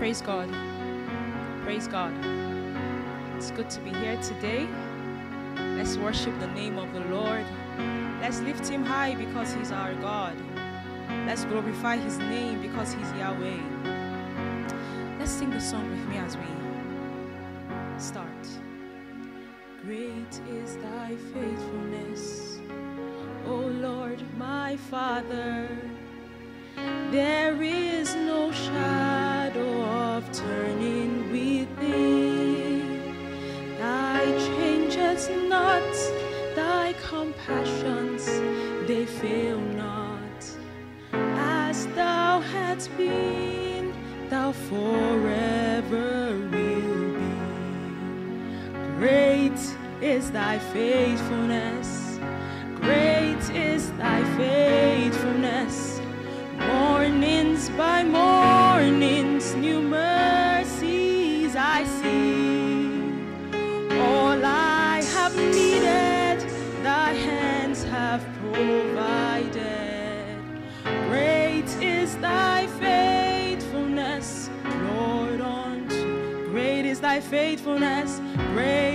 Praise God. Praise God. It's good to be here today. Let's worship the name of the Lord. Let's lift him high because he's our God. Let's glorify his name because he's Yahweh. Let's sing the song with me as we start. Great is thy faithfulness, O Lord my Father. There is no shadow of turning with thee. Thy changes not, thy compassions, they fail not. As thou hast been, thou forever will be. Great is thy faithfulness, great is thy faithfulness. Mornings by mornings, faithfulness, great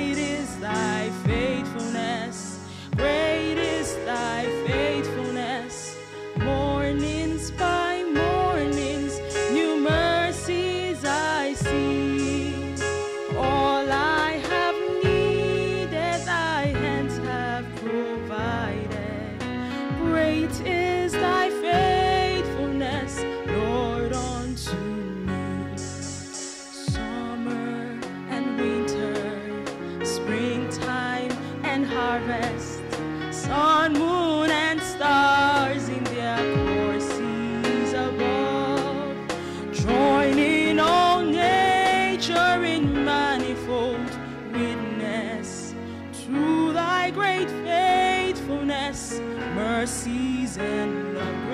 and.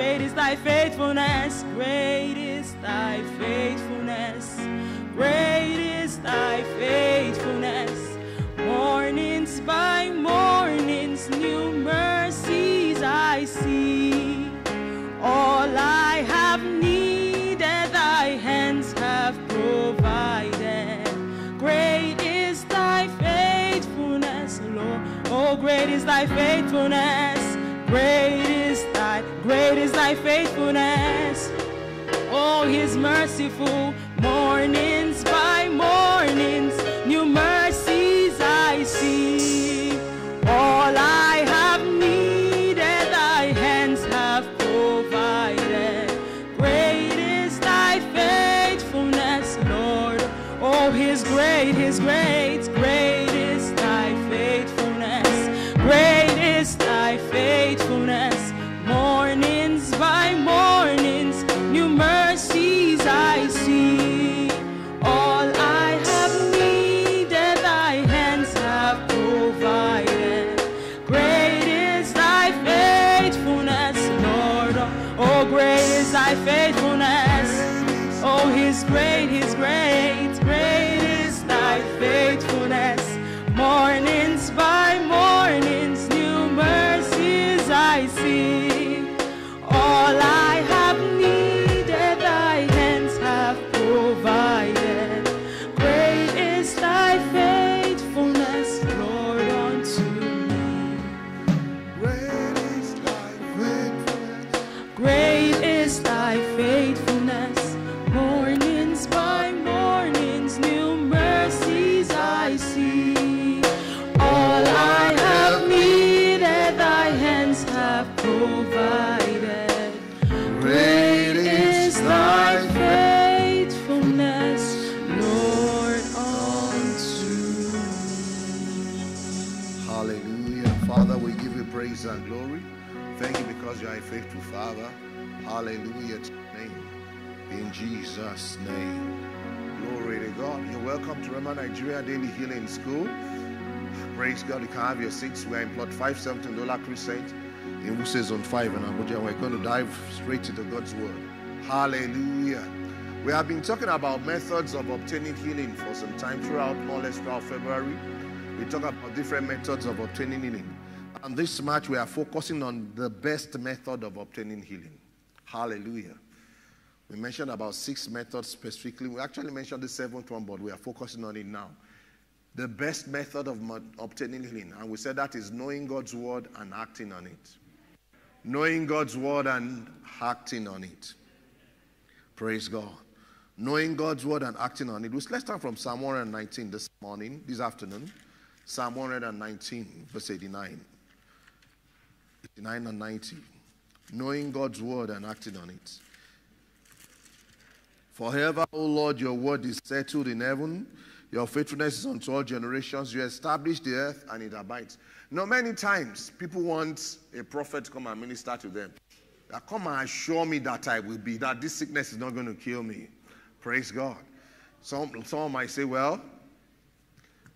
Great is thy faithfulness, great is thy faithfulness, great is thy faithfulness. Mornings by mornings, new mercies I see. All I have needed, thy hands have provided. Great is thy faithfulness, Lord. Oh, great is thy faithfulness. Great great is thy faithfulness. Oh, his merciful. Mornings We are in plot 5, something dollar crescent in Wuse Zone 5 in Abuja. And we're going to dive straight into God's word. Hallelujah. We have been talking about methods of obtaining healing for some time throughout more or throughout February. We talk about different methods of obtaining healing. And this March, we are focusing on the best method of obtaining healing. Hallelujah. We mentioned about six methods specifically. We actually mentioned the seventh one, but we are focusing on it now. The best method of obtaining healing, and we said that is knowing God's word and acting on it. Knowing God's word and acting on it. Praise God. Knowing God's word and acting on it. Let's start from Psalm 119 this morning, this afternoon. Psalm 119, verse 89. 89 and 90. Knowing God's word and acting on it. Forever, O Lord, your word is settled in heaven. Your faithfulness is unto all generations. You establish the earth and it abides. Now, many times people want a prophet to come and minister to them. That come and assure me that I will be, that this sickness is not going to kill me. Praise God. Some, some might say, well,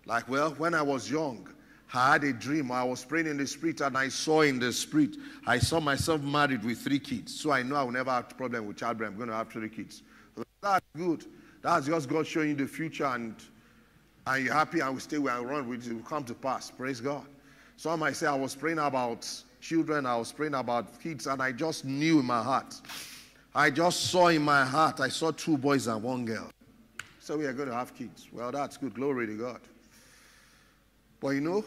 like, well, when I was young, I had a dream. I was praying in the spirit and I saw in the spirit, I saw myself married with three kids. So I know I will never have a problem with childbearing. I'm going to have three kids. That's good. That's just God showing you the future and, and you're happy and we stay where I run it will come to pass. Praise God. Some might say I was praying about children, I was praying about kids, and I just knew in my heart. I just saw in my heart, I saw two boys and one girl. So we are going to have kids. Well, that's good. Glory to God. But you know,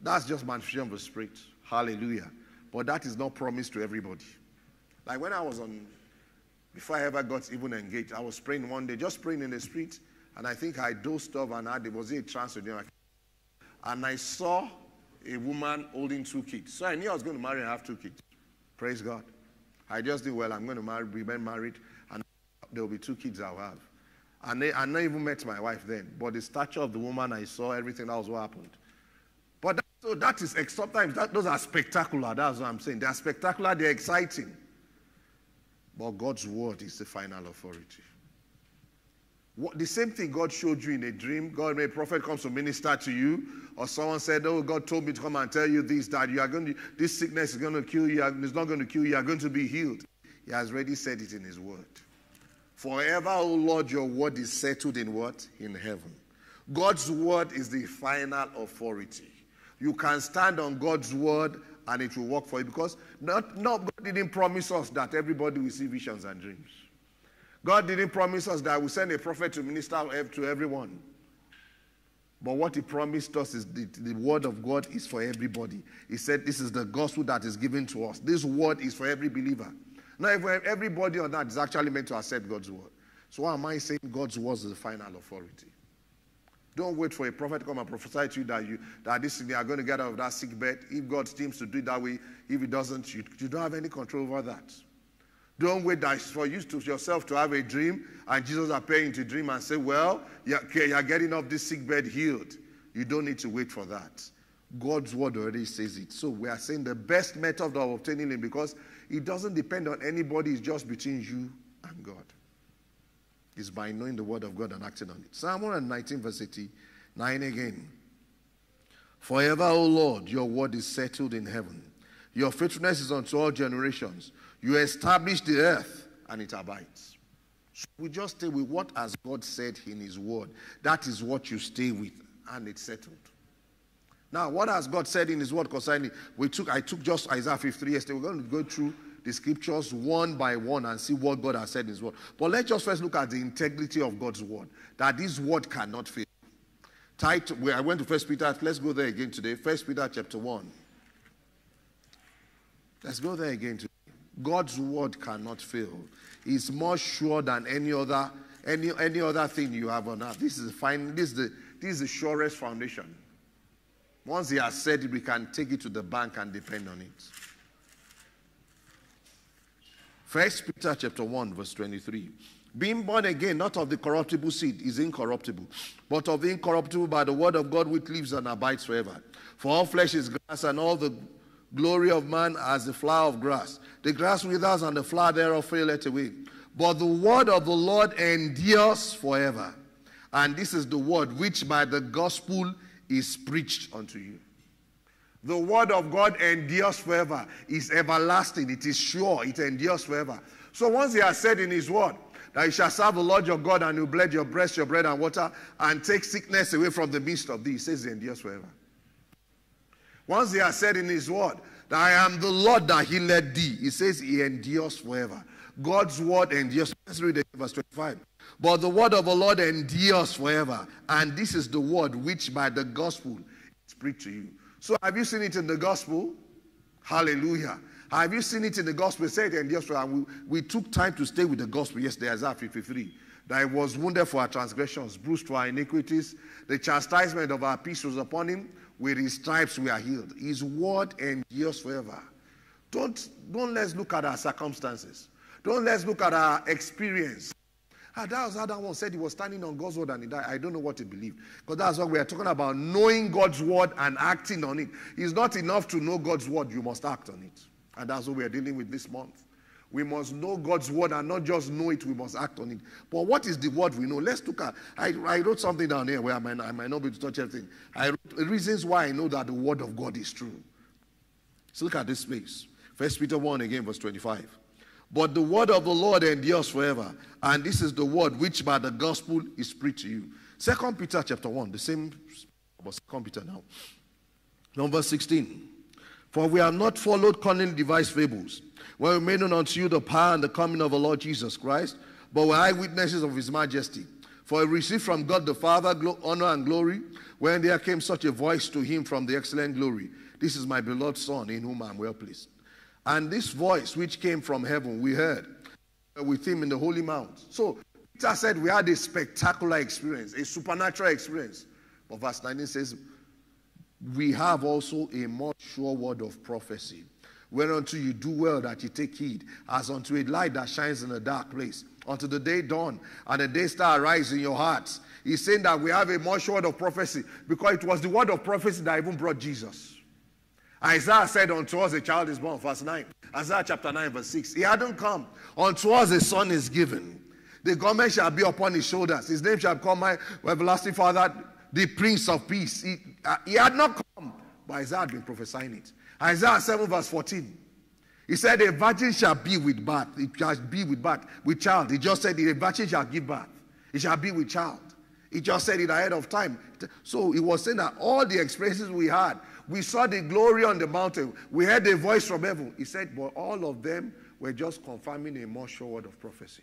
that's just manifestation of the Spirit. Hallelujah. But that is not promised to everybody. Like when I was on, before I ever got even engaged, I was praying one day, just praying in the street, and I think I dozed off and had, was a trance and I saw a woman holding two kids. So I knew I was going to marry and have two kids. Praise God. I just did well. I'm going to marry, remain married, and there will be two kids I'll have. And I, I never even met my wife then. But the stature of the woman I saw, everything, that was what happened. But that, so that is, sometimes that, those are spectacular. That's what I'm saying. They're spectacular, they're exciting. But God's word is the final authority. What, the same thing God showed you in a dream. God, may a prophet comes to minister to you, or someone said, "Oh, God told me to come and tell you this that you are going to, this sickness is going to kill you. It's not going to kill you. You are going to be healed." He has already said it in His word. Forever, O Lord, your word is settled in what? In heaven. God's word is the final authority. You can stand on God's word and it will work for you because not, not God didn't promise us that everybody will see visions and dreams. God didn't promise us that we send a prophet to minister eh, to everyone. But what he promised us is the, the word of God is for everybody. He said, This is the gospel that is given to us. This word is for every believer. Not everybody on that is actually meant to accept God's word. So why am I saying God's word is the final authority? Don't wait for a prophet to come and prophesy to you that you that this they are going to get out of that sick bed. If God seems to do it that way, if He doesn't, you, you don't have any control over that. Don't wait for you to yourself to have a dream and Jesus appear into dream and say, Well, you're, you're getting off this sick bed healed. You don't need to wait for that. God's word already says it. So we are saying the best method of obtaining it because it doesn't depend on anybody, it's just between you and God. It's by knowing the word of God and acting on it. Psalm 119, verse 89 again. Forever, O Lord, your word is settled in heaven. Your faithfulness is unto all generations. You establish the earth and it abides. So we just stay with what has God said in his word. That is what you stay with, and it's settled. Now, what has God said in His Word concerning? We took, I took just Isaiah 53 yesterday. We're going to go through the scriptures one by one and see what God has said in His Word. But let's just first look at the integrity of God's Word. That this Word cannot fail. Tight, I went to First Peter. Let's go there again today. First Peter chapter one. Let's go there again today. God's Word cannot fail. It's more sure than any other any any other thing you have on earth. This is the fine. This is the this is the surest foundation. Once he has said it, we can take it to the bank and depend on it. First Peter chapter 1, verse 23. Being born again, not of the corruptible seed, is incorruptible, but of the incorruptible by the word of God which lives and abides forever. For all flesh is grass, and all the glory of man as the flower of grass. The grass withers, and the flower thereof faileth away. But the word of the Lord endures forever. And this is the word which by the gospel is preached unto you. The word of God endures forever, is everlasting, it is sure, it endures forever. So once he has said in his word that you shall serve the Lord your God and you bled your breast, your bread and water, and take sickness away from the midst of thee, he says it endures forever. Once he has said in his word that I am the Lord that he led thee, he says he endures forever. God's word endures. Let's read it, verse 25. But the word of the Lord endures forever. And this is the word which by the gospel is preached to you. So have you seen it in the gospel? Hallelujah. Have you seen it in the gospel? Say it endures forever. We, we took time to stay with the gospel yesterday, Isaiah 53 that was wounded for our transgressions, bruised for our iniquities. The chastisement of our peace was upon him. With his stripes we are healed. His word endures forever. Don't, don't let's look at our circumstances. Don't let's look at our experience. Ah, that was how that one said he was standing on God's word and he died. I don't know what he believed. Because that's what we are talking about knowing God's word and acting on it. It's not enough to know God's word, you must act on it. And that's what we are dealing with this month. We must know God's word and not just know it, we must act on it. But what is the word we know? Let's look at I, I wrote something down here where I might, I might not be able to touch everything. I wrote reasons why I know that the word of God is true. So look at this place. First Peter 1 again, verse 25. But the word of the Lord endures forever, and this is the word which by the gospel is preached to you. Second Peter chapter 1, the same but second Peter now. Number 16. For we have not followed cunning devised fables when we made known unto you the power and the coming of the Lord Jesus Christ, but we're eyewitnesses of his majesty. For he received from God the Father honor and glory when there came such a voice to him from the excellent glory. This is my beloved Son in whom I am well pleased. And this voice which came from heaven, we heard with him in the Holy Mount. So Peter said we had a spectacular experience, a supernatural experience. But verse 19 says, We have also a more sure word of prophecy Whereunto you do well that you take heed, as unto a light that shines in a dark place, until the day dawn and the day star rise in your hearts. He's saying that we have a more word of prophecy because it was the word of prophecy that even brought Jesus. Isaiah said, Unto us a child is born, verse 9. Isaiah chapter 9, verse 6. He hadn't come. Unto us a son is given. The government shall be upon his shoulders. His name shall become my everlasting father, the Prince of Peace. He, uh, he had not come, but Isaiah had been prophesying it. Isaiah 7, verse 14. He said, A virgin shall be with birth. It shall be with birth, with child. He just said, A virgin shall give birth. It shall be with child. He just said it ahead of time. So he was saying that all the experiences we had, we saw the glory on the mountain. We heard the voice from heaven. He said, but all of them were just confirming a more sure word of prophecy.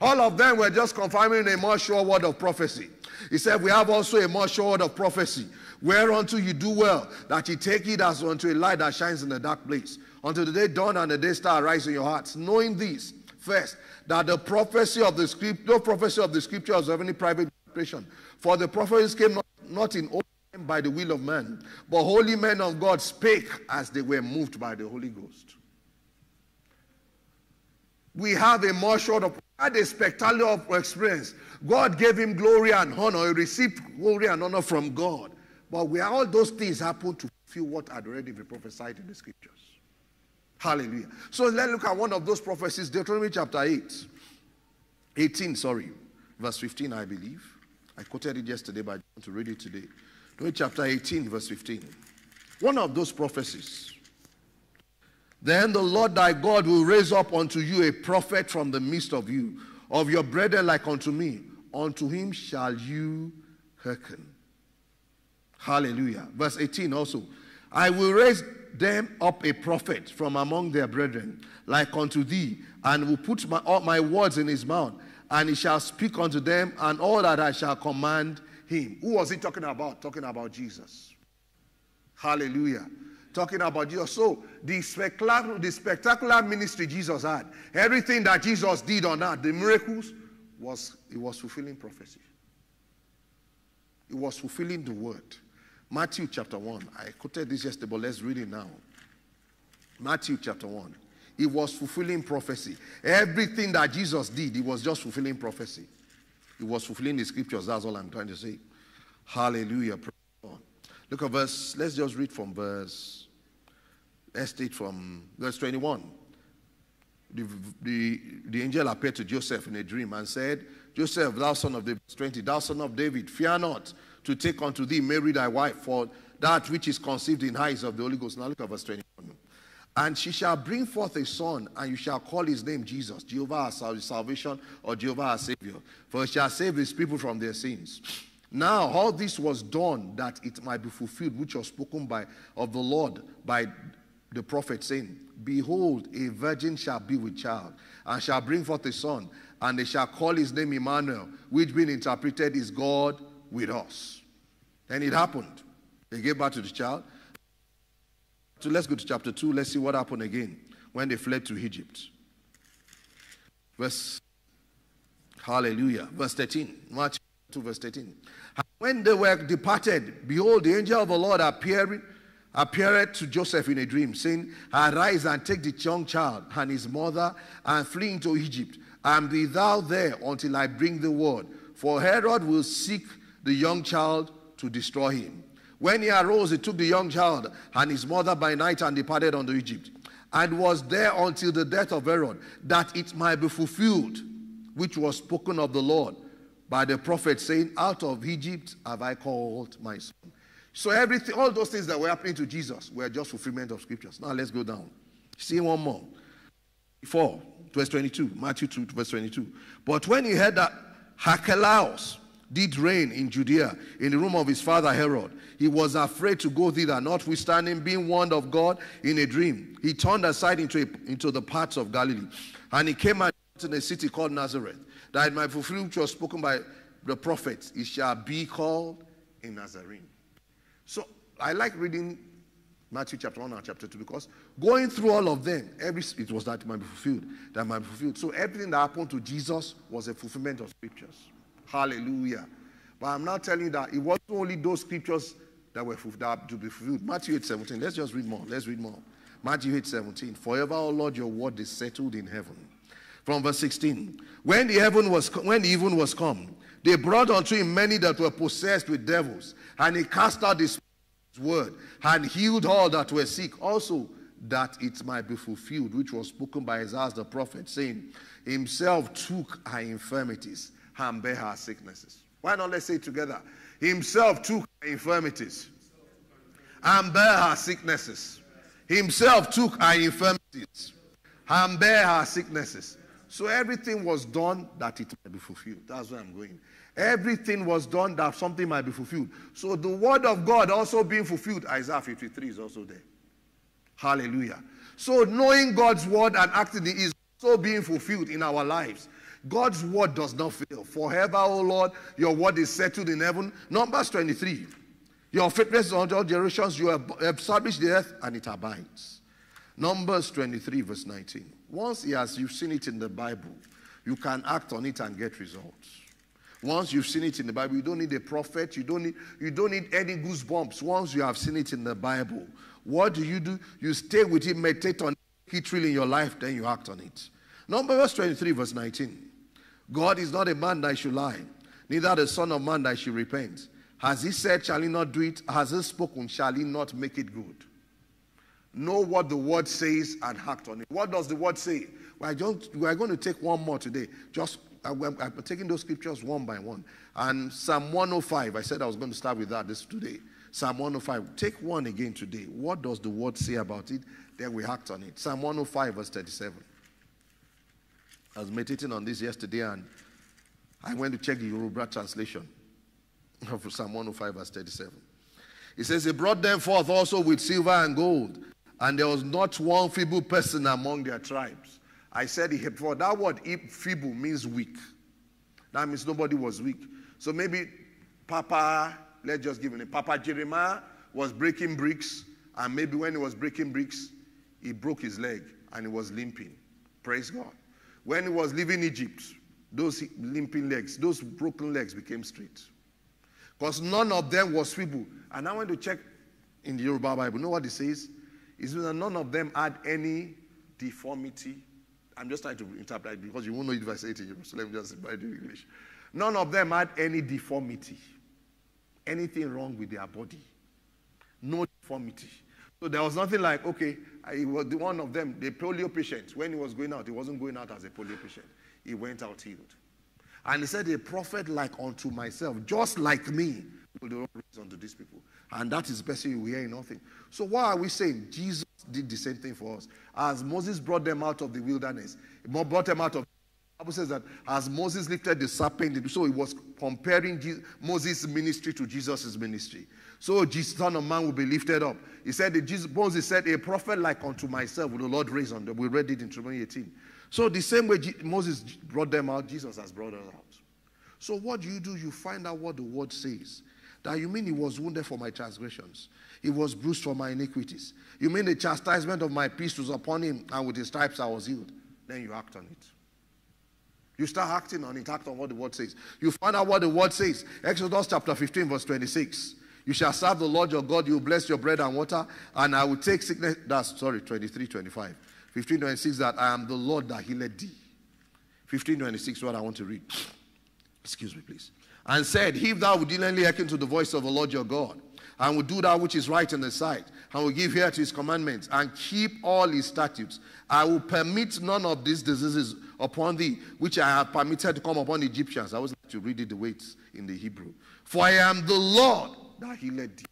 All of them were just confirming a more sure word of prophecy. He said, We have also a more sure word of prophecy, whereunto you do well, that ye take it as unto a light that shines in the dark place, until the day dawn and the day star rise in your hearts, knowing this, first, that the prophecy of the script, no prophecy of the scriptures of any private interpretation. For the prophecies came not, not in old time by the will of man, but holy men of God spake as they were moved by the Holy Ghost. We have a more short of had a spectacular experience. God gave him glory and honor. He received glory and honor from God. But where all those things happened to fulfill what had already been prophesied in the scriptures. Hallelujah. So let's look at one of those prophecies, Deuteronomy chapter 8. 18, sorry. Verse 15, I believe. I quoted it yesterday, but I want to read it today. Deuteronomy chapter 18, verse 15. One of those prophecies. Then the Lord thy God will raise up unto you a prophet from the midst of you, of your brethren like unto me. Unto him shall you hearken. Hallelujah. Verse 18 also. I will raise them up a prophet from among their brethren, like unto thee, and will put my, all my words in his mouth, and he shall speak unto them, and all that I shall command him. Who was he talking about? Talking about Jesus. Hallelujah talking about Jesus. So the spectacular, the spectacular ministry Jesus had, everything that Jesus did on earth, the miracles, was it was fulfilling prophecy. It was fulfilling the word. Matthew chapter 1. I quoted this yesterday, but let's read it now. Matthew chapter 1. It was fulfilling prophecy. Everything that Jesus did, it was just fulfilling prophecy. It was fulfilling the scriptures. That's all I'm trying to say. Hallelujah. Look at verse, let's just read from verse estate from verse 21. The, the, the angel appeared to Joseph in a dream and said, Joseph, thou son of David, 20, thou son of David, fear not to take unto thee Mary thy wife, for that which is conceived in her is of the Holy Ghost. Now look at verse 21. And she shall bring forth a son, and you shall call his name Jesus, Jehovah our salvation, or Jehovah our Savior. For he shall save his people from their sins. Now all this was done that it might be fulfilled, which was spoken by of the Lord by the prophet, saying, Behold, a virgin shall be with child, and shall bring forth a son, and they shall call his name Emmanuel, which being interpreted is God with us. Then it happened. They gave birth to the child. So let's go to chapter 2. Let's see what happened again when they fled to Egypt. Verse, hallelujah. Verse 13. March 2, verse 13. When they were departed, behold, the angel of the Lord appeared, appeared to Joseph in a dream, saying, Arise and take the young child and his mother and flee into Egypt, and be thou there until I bring the word. For Herod will seek the young child to destroy him. When he arose, he took the young child and his mother by night and departed unto Egypt, and was there until the death of Herod, that it might be fulfilled, which was spoken of the Lord by the prophet, saying, Out of Egypt have I called my son. So everything, all those things that were happening to Jesus were just fulfillment of scriptures. Now let's go down. See one more. 4, verse 22. Matthew 2, verse 22. But when he heard that Archelaus did reign in Judea in the room of his father Herod, he was afraid to go thither, notwithstanding being warned of God in a dream. He turned aside into, a, into the parts of Galilee, and he came out in a city called Nazareth, that it might fulfill which was spoken by the prophets. It shall be called a Nazarene. I like reading Matthew chapter 1 and chapter 2 because going through all of them, every it was that might be fulfilled, that might be fulfilled. So everything that happened to Jesus was a fulfillment of scriptures. Hallelujah. But I'm not telling you that it wasn't only those scriptures that were that to be fulfilled. Matthew 8 17. Let's just read more. Let's read more. Matthew 8 17. Forever, O Lord, your word is settled in heaven. From verse 16. When the heaven was when the even was come, they brought unto him many that were possessed with devils, and he cast out this word and healed all that were sick. Also, that it might be fulfilled, which was spoken by Isaiah the prophet, saying, Himself took our infirmities and bear our sicknesses. Why not let's say together? Himself took our infirmities and bear our sicknesses. Himself took our infirmities and bear our sicknesses. So everything was done that it might be fulfilled. That's where I'm going. Everything was done that something might be fulfilled. So the word of God also being fulfilled. Isaiah 53 is also there. Hallelujah. So knowing God's word and acting is also being fulfilled in our lives. God's word does not fail. Forever, O Lord, your word is settled in heaven. Numbers 23. Your faithfulness on all generations, you have established the earth and it abides. Numbers 23, verse 19. Once he has, you've seen it in the Bible, you can act on it and get results. Once you've seen it in the Bible, you don't need a prophet, you don't need, you don't need any goosebumps. Once you have seen it in the Bible, what do you do? You stay with it, meditate on it, really in your life, then you act on it. Numbers 23, verse 19. God is not a man that should lie, neither the Son of Man that should repent. Has he said, shall he not do it? Has he spoken, shall he not make it good? Know what the word says and act on it. What does the word say? We're, we're going to take one more today. Just I'm, I'm taking those scriptures one by one. And Psalm 105, I said I was going to start with that this today. Psalm 105. Take one again today. What does the word say about it? Then we act on it. Psalm 105, verse 37. I was meditating on this yesterday and I went to check the Yoruba translation of Psalm 105, verse 37. It says, He brought them forth also with silver and gold, and there was not one feeble person among their tribes. I said it before. That word feeble means weak. That means nobody was weak. So maybe Papa, let's just give him Papa Jeremiah was breaking bricks, and maybe when he was breaking bricks, he broke his leg and he was limping. Praise God. When he was leaving Egypt, those limping legs, those broken legs became straight. Because none of them was feeble. And I went to check in the Yoruba Bible. You know what it says? Says that none of them had any deformity. I'm just trying to interpret it because you won't know it if I say it in English. So let me just it in English. None of them had any deformity. Anything wrong with their body. No deformity. So there was nothing like, okay, he was the one of them, the polio patient. When he was going out, he wasn't going out as a polio patient. He went out healed. And he said, A prophet like unto myself, just like me, will don't raise unto these people. And that is best you hear nothing. So why are we saying Jesus did the same thing for us? As Moses brought them out of the wilderness, brought them out of the Bible says that as Moses lifted the serpent, so he was comparing Moses' ministry to Jesus' ministry. So Jesus, Son of Man will be lifted up. He said, Jesus, Moses said, A prophet like unto myself will the Lord raise on them. We read it in Deuteronomy 18. So the same way Moses brought them out, Jesus has brought us out. So what do you do? You find out what the word says. That you mean he was wounded for my transgressions. He was bruised for my iniquities. You mean the chastisement of my peace was upon him, and with his stripes I was healed. Then you act on it. You start acting on it, act on what the word says. You find out what the word says. Exodus chapter 15, verse 26. You shall serve the Lord your God, you bless your bread and water, and I will take sickness. That's sorry, 23, 25. 15, 26, that I am the Lord that healed thee. 15, 26, what I want to read. Excuse me, please. And said, If thou would diligently hearken to the voice of the Lord your God, and will do that which is right in the sight, and will give ear to his commandments, and keep all his statutes. I will permit none of these diseases upon thee, which I have permitted to come upon the Egyptians. I was like to read it the way it's in the Hebrew. For I am the Lord that he led thee.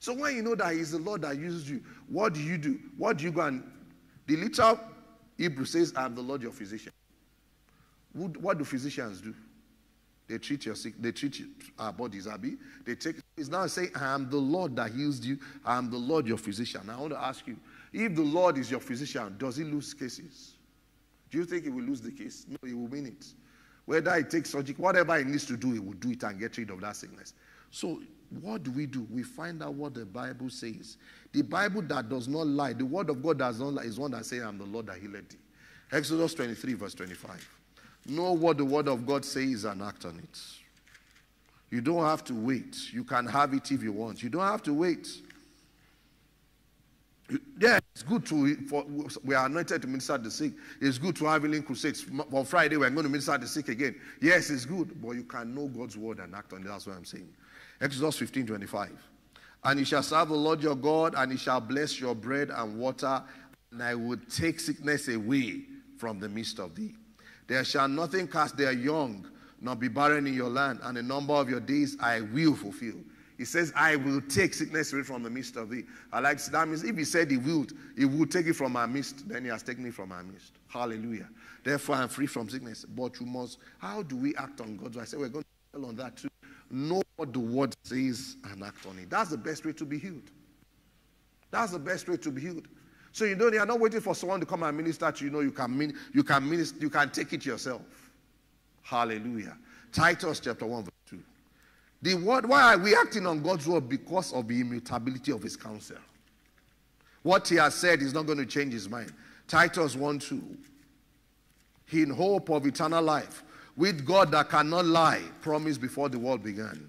So when you know that he's the Lord that uses you, what do you do? What do you go and the literal Hebrew says, I am the Lord your physician. What do physicians do? They treat your sick, they treat our bodies, Abby. They take it's now saying, I am the Lord that heals you, I am the Lord your physician. I want to ask you, if the Lord is your physician, does he lose cases? Do you think he will lose the case? No, he will win it. Whether it takes surgery, whatever he needs to do, he will do it and get rid of that sickness. So, what do we do? We find out what the Bible says. The Bible that does not lie, the word of God does not lie, is one that says, I'm the Lord that healed thee. Exodus 23, verse 25. Know what the word of God says and act on it. You don't have to wait. You can have it if you want. You don't have to wait. Yeah, it's good to, for, we are anointed to minister the sick. It's good to have healing crusades. On Friday, we're going to minister the sick again. Yes, it's good, but you can know God's word and act on it. That's what I'm saying. Exodus 15 25. And you shall serve the Lord your God, and he shall bless your bread and water, and I will take sickness away from the midst of thee. There shall nothing cast their young, nor be barren in your land, and the number of your days I will fulfill. He says, I will take sickness away from the midst of thee. I like that means if he said he will, he will take it from our midst, then he has taken it from our midst. Hallelujah. Therefore, I'm free from sickness. But you must, how do we act on God's word? I said, we're going to tell on that too. Know what the word says and act on it. That's the best way to be healed. That's the best way to be healed. So you don't, you're not waiting for someone to come and minister to you. Know you can, min, you can minister, you can take it yourself. Hallelujah. Titus chapter 1, verse 2. The word, why are we acting on God's word? Because of the immutability of his counsel. What he has said is not going to change his mind. Titus 1 2. In hope of eternal life, with God that cannot lie, promised before the world began.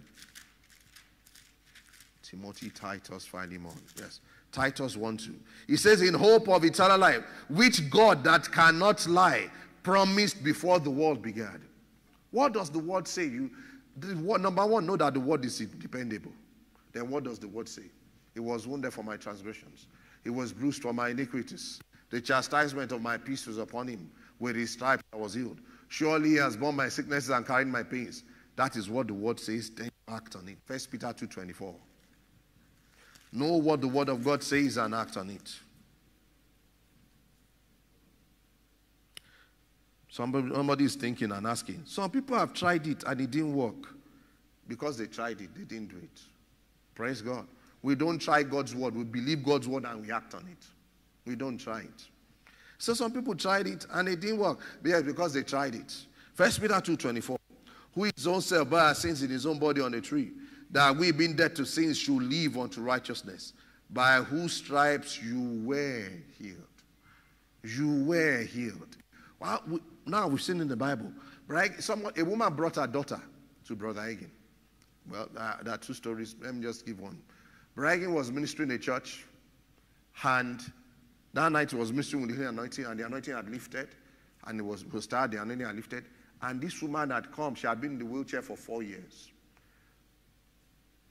Timothy, Titus, Philemon. Yes. Titus 1 2. He says, In hope of eternal life, which God that cannot lie promised before the world began. What does the word say? You, the word, number one, know that the word is dependable. Then what does the word say? He was wounded for my transgressions, he was bruised for my iniquities. The chastisement of my peace was upon him. With his stripes I was healed. Surely he has borne my sicknesses and carried my pains. That is what the word says. Then act on it. First Peter 2.24. Know what the Word of God says and act on it. Somebody, is thinking and asking. Some people have tried it and it didn't work. Because they tried it, they didn't do it. Praise God. We don't try God's word. We believe God's word and we act on it. We don't try it. So some people tried it and it didn't work. Because they tried it. First Peter 2.24. Who his own self our sins in his own body on the tree that we being dead to sins should live unto righteousness, by whose stripes you were healed. You were healed. Well, we, now we've seen in the Bible, right? Someone, a woman brought her daughter to Brother Hagin. Well, uh, there are two stories. Let me just give one. Brother was ministering in a church, and that night he was ministering with the anointing, and the anointing had lifted, and it was, was started, the anointing had lifted. And this woman had come, she had been in the wheelchair for four years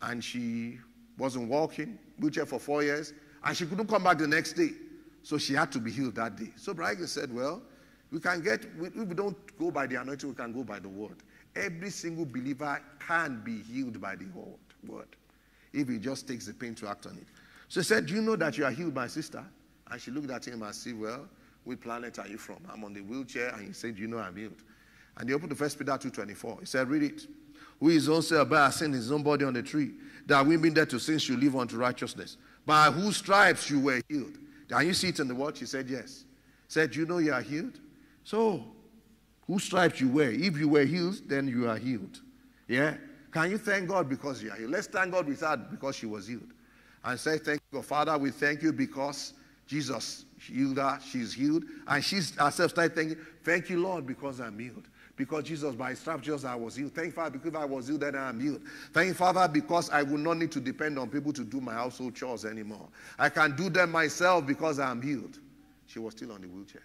and she wasn't walking, wheelchair for four years, and she couldn't come back the next day. So she had to be healed that day. So Brian said, Well, we can get, if we don't go by the anointing, we can go by the word. Every single believer can be healed by the word if he just takes the pain to act on it. So he said, Do you know that you are healed, my sister? And she looked at him and said, Well, Which planet are you from? I'm on the wheelchair. And he said, You know I'm healed. And he opened the first Peter 2.24. He said, Read it. Who is also by sin his own body on the tree, that we've been dead to sin should live unto righteousness. By whose stripes you were healed. Can you see it in the word? He said, Yes. Said, You know you are healed? So, whose stripes you were? If you were healed, then you are healed. Yeah? Can you thank God because you are healed? Let's thank God with that because she was healed. And say, Thank you. Father, we thank you because Jesus healed her. She's healed. And she herself started thanking, Thank you, Lord, because I'm healed. Because Jesus, by his stripes, I was healed. Thank Father, because I was healed, then I am healed. Thank Father, because I will not need to depend on people to do my household chores anymore. I can do them myself because I am healed. She was still on the wheelchair.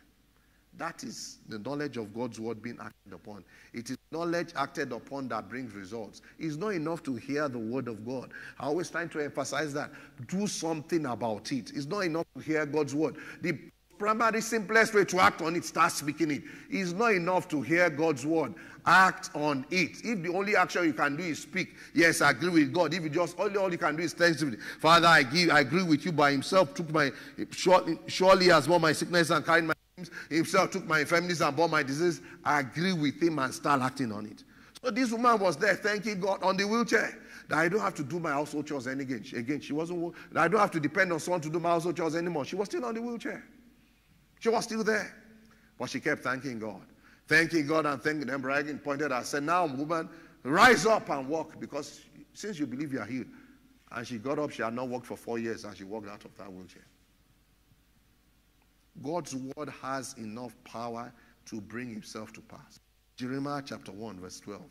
That is the knowledge of God's word being acted upon. It is knowledge acted upon that brings results. It's not enough to hear the word of God. I always trying to emphasize that. Do something about it. It's not enough to hear God's word. The primary simplest way to act on it, start speaking it. It's not enough to hear God's word. Act on it. If the only action you can do is speak, yes, I agree with God. If you just all, all you can do is thanksgiving, Father, I give, I agree with you by Himself. Took my surely, surely has borne my sickness and carried my himself took my infirmities and bore my disease. I agree with him and start acting on it. So this woman was there thanking God on the wheelchair. That I don't have to do my household chores again. Again, she wasn't. I don't have to depend on someone to do my household chores anymore. She was still on the wheelchair. She was still there. But she kept thanking God. Thanking God and thanking them. Brother Hagin pointed out, said, Now, woman, rise up and walk because since you believe you are healed. And she got up. She had not walked for four years and she walked out of that wheelchair. God's word has enough power to bring himself to pass. Jeremiah chapter 1, verse 12.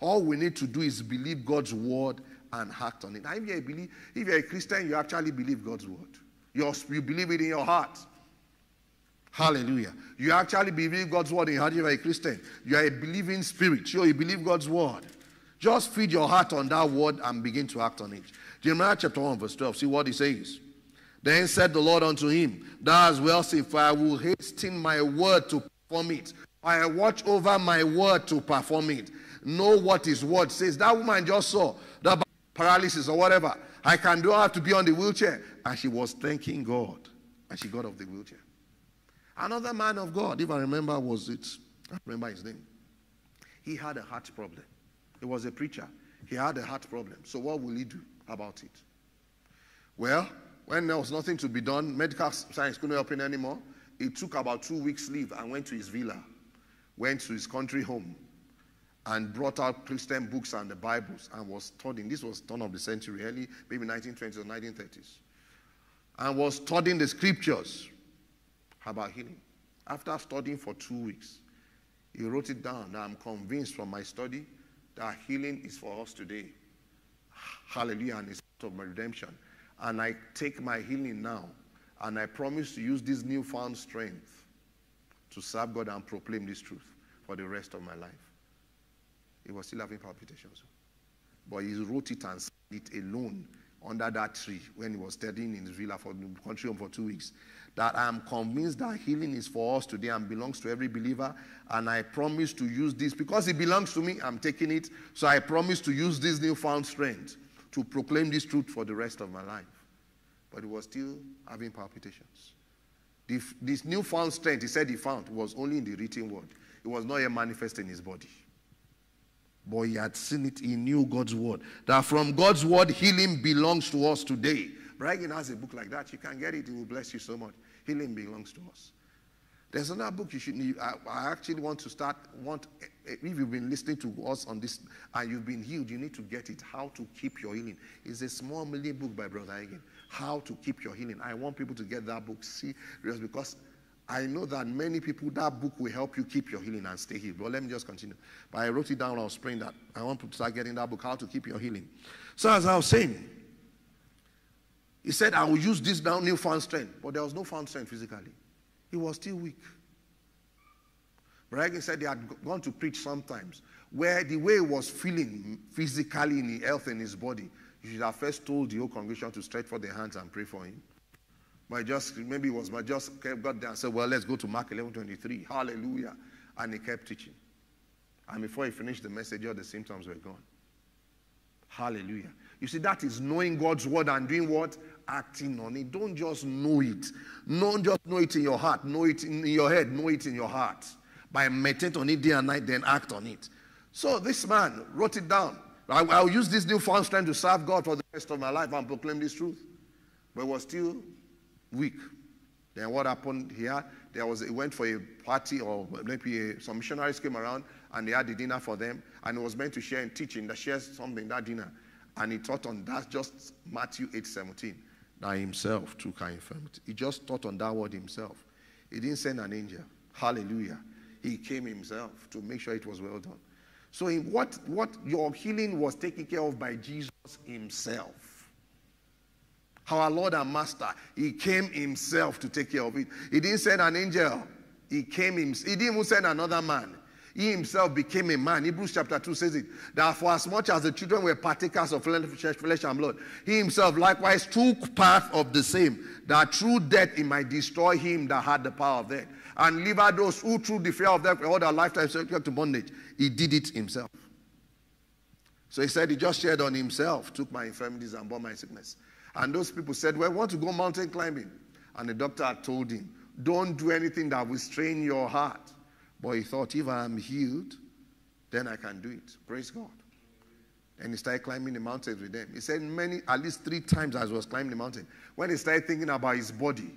All we need to do is believe God's word and act on it. Now, if you're a, believe, if you're a Christian, you actually believe God's word. You're, you believe it in your heart. Hallelujah. You actually believe God's word in heart. You're a Christian. You're a believing spirit. Sure, you believe God's word. Just feed your heart on that word and begin to act on it. Jeremiah chapter 1, verse 12. See what he says. Then said the Lord unto him, Thou hast well said, for I will hasten my word to perform it. I watch over my word to perform it. Know what his word says. That woman just saw the paralysis or whatever. I can do have to be on the wheelchair. And she was thanking God. And she got off the wheelchair. Another man of God, if I remember, was it? I remember his name. He had a heart problem. He was a preacher. He had a heart problem. So what will he do about it? Well, when there was nothing to be done, medical science couldn't help him anymore. He took about two weeks' leave and went to his villa, went to his country home, and brought out Christian books and the Bibles and was studying. This was turn of the century, early, maybe 1920s or 1930s. And was studying the scriptures about healing. After studying for two weeks, he wrote it down. Now I'm convinced from my study that healing is for us today. Hallelujah, and it's part of my redemption. And I take my healing now. And I promise to use this newfound strength to serve God and proclaim this truth for the rest of my life. He was still having palpitations. But he wrote it and said it alone under that tree when he was studying in his villa for the country home for two weeks. That I am convinced that healing is for us today and belongs to every believer. And I promise to use this because it belongs to me. I'm taking it. So I promise to use this newfound strength to proclaim this truth for the rest of my life. But he was still having palpitations. This newfound strength he said he found was only in the written word. It was not yet manifest in his body. But he had seen it, he knew God's word. That from God's word, healing belongs to us today. Brother Hagin has a book like that. You can get it, it will bless you so much. Healing belongs to us. There's another book you should need. I, I, actually want to start. Want eh, if you've been listening to us on this and you've been healed, you need to get it. How to keep your healing. It's a small million book by Brother Hagin. How to keep your healing. I want people to get that book serious because I know that many people that book will help you keep your healing and stay healed. But let me just continue. But I wrote it down. I was praying that I want people to start getting that book. How to keep your healing. So as I was saying, he said, I will use this now newfound strength. But there was no found strength physically. He was still weak. Brother Hagin said he had gone to preach sometimes where the way he was feeling physically in his health in his body, you should have first told the whole congregation to stretch for their hands and pray for him. But just maybe it was but just kept got there and said, Well, let's go to Mark 11 23. Hallelujah. And he kept teaching. And before he finished the message, all the symptoms were gone. Hallelujah. You see, that is knowing God's word and doing what? Acting on it. Don't just know it. Don't just know it in your heart. Know it in your head. Know it in your heart. By meditate on it day and night, then act on it. So this man wrote it down. I, will use this newfound strength to serve God for the rest of my life and proclaim this truth. But was still weak. Then what happened here? There was he went for a party or maybe a, some missionaries came around and they had a dinner for them and he was meant to share in teaching that shares something that dinner. And he taught on that just Matthew 8 17. That himself took our infirmity. He just taught on that word himself. He didn't send an angel. Hallelujah. He came himself to make sure it was well done. So, in what, what your healing was taken care of by Jesus himself. Our Lord and Master, He came Himself to take care of it. He didn't send an angel. He came himself. He didn't even send another man. He himself became a man. Hebrews chapter 2 says it. That for as much as the children were partakers of flesh and blood, he himself likewise took part of the same, that through death he might destroy him that had the power of death, and deliver those who through the fear of death all their lifetime subject to bondage. He did it himself. So he said he just shared on himself, took my infirmities and bore my sickness. And those people said, Well, want to go mountain climbing. And the doctor had told him, Don't do anything that will strain your heart. But he thought, if I am healed, then I can do it. Praise God. And he started climbing the mountains with them. He said many, at least three times as he was climbing the mountain. When he started thinking about his body,